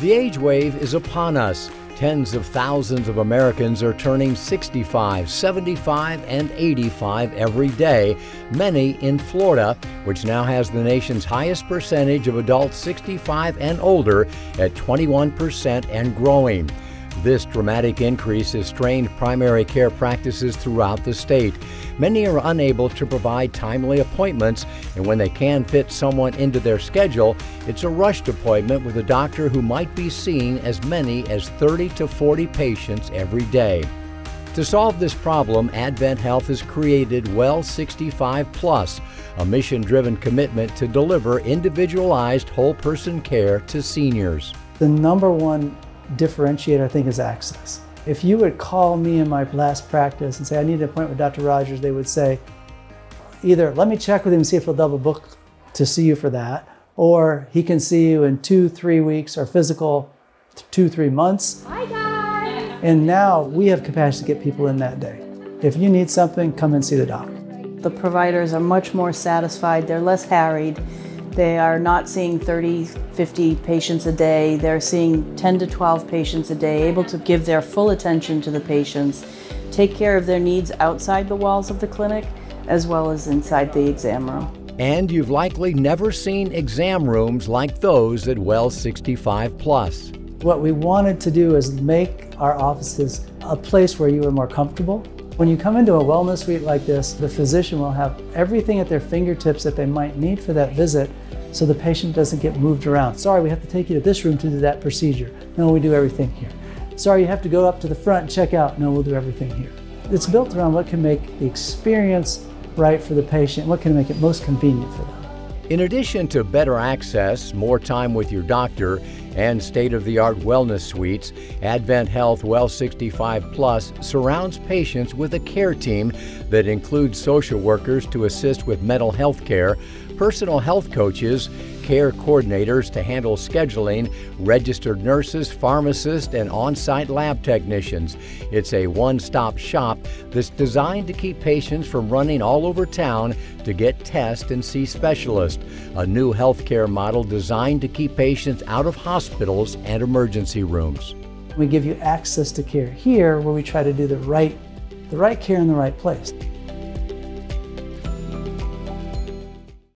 The age wave is upon us. Tens of thousands of Americans are turning 65, 75, and 85 every day, many in Florida, which now has the nation's highest percentage of adults 65 and older at 21% and growing. This dramatic increase has strained primary care practices throughout the state. Many are unable to provide timely appointments, and when they can fit someone into their schedule, it's a rushed appointment with a doctor who might be seeing as many as 30 to 40 patients every day. To solve this problem, AdventHealth has created Well 65 Plus, a mission driven commitment to deliver individualized whole person care to seniors. The number one differentiator, I think, is access. If you would call me in my last practice and say, I need an appointment with Dr. Rogers, they would say, either let me check with him and see if he'll double book to see you for that, or he can see you in two, three weeks, or physical two, three months. Hi, guys. And now we have capacity to get people in that day. If you need something, come and see the doc. The providers are much more satisfied, they're less harried. They are not seeing 30, 50 patients a day. They're seeing 10 to 12 patients a day, able to give their full attention to the patients, take care of their needs outside the walls of the clinic, as well as inside the exam room. And you've likely never seen exam rooms like those at Well 65 Plus. What we wanted to do is make our offices a place where you are more comfortable. When you come into a wellness suite like this, the physician will have everything at their fingertips that they might need for that visit so the patient doesn't get moved around. Sorry, we have to take you to this room to do that procedure. No, we do everything here. Sorry, you have to go up to the front and check out. No, we'll do everything here. It's built around what can make the experience right for the patient, what can make it most convenient for them. In addition to better access, more time with your doctor, and state of the art wellness suites, AdventHealth Well 65 Plus surrounds patients with a care team that includes social workers to assist with mental health care, personal health coaches, care coordinators to handle scheduling, registered nurses, pharmacists, and on site lab technicians. It's a one stop shop that's designed to keep patients from running all over town to get tests and see specialists. A new healthcare model designed to keep patients out of hospitals and emergency rooms. We give you access to care here where we try to do the right, the right care in the right place.